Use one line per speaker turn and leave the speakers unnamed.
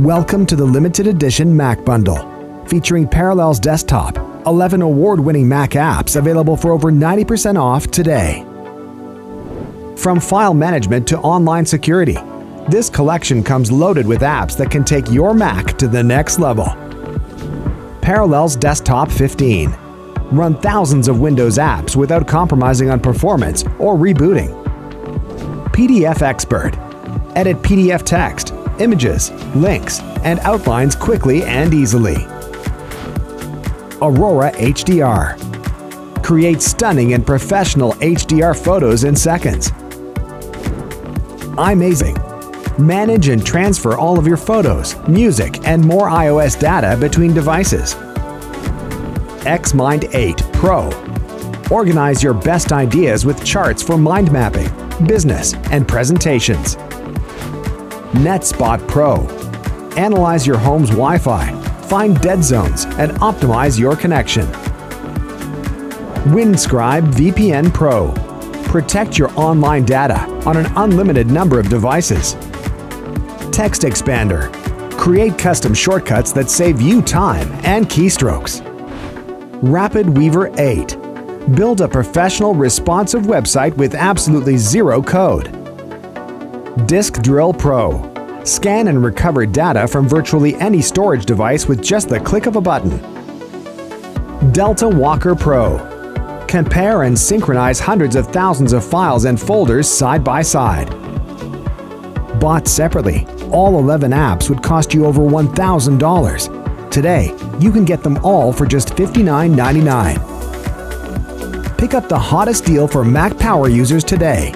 Welcome to the limited edition Mac Bundle, featuring Parallels Desktop, 11 award winning Mac apps available for over 90% off today. From file management to online security, this collection comes loaded with apps that can take your Mac to the next level. Parallels Desktop 15. Run thousands of Windows apps without compromising on performance or rebooting. PDF Expert. Edit PDF text, images, links, and outlines quickly and easily. Aurora HDR. Create stunning and professional HDR photos in seconds. iMazing. Manage and transfer all of your photos, music, and more iOS data between devices. XMind 8 Pro. Organize your best ideas with charts for mind mapping, business, and presentations. NetSpot Pro. Analyze your home's Wi-Fi, find dead zones, and optimize your connection. Windscribe VPN Pro. Protect your online data on an unlimited number of devices. Text Expander. Create custom shortcuts that save you time and keystrokes. Rapid Weaver 8. Build a professional responsive website with absolutely zero code. Disk Drill Pro. Scan and recover data from virtually any storage device with just the click of a button. Delta Walker Pro. Compare and synchronize hundreds of thousands of files and folders side by side. Bought separately, all 11 apps would cost you over $1,000. Today, you can get them all for just $59.99. Pick up the hottest deal for Mac Power users today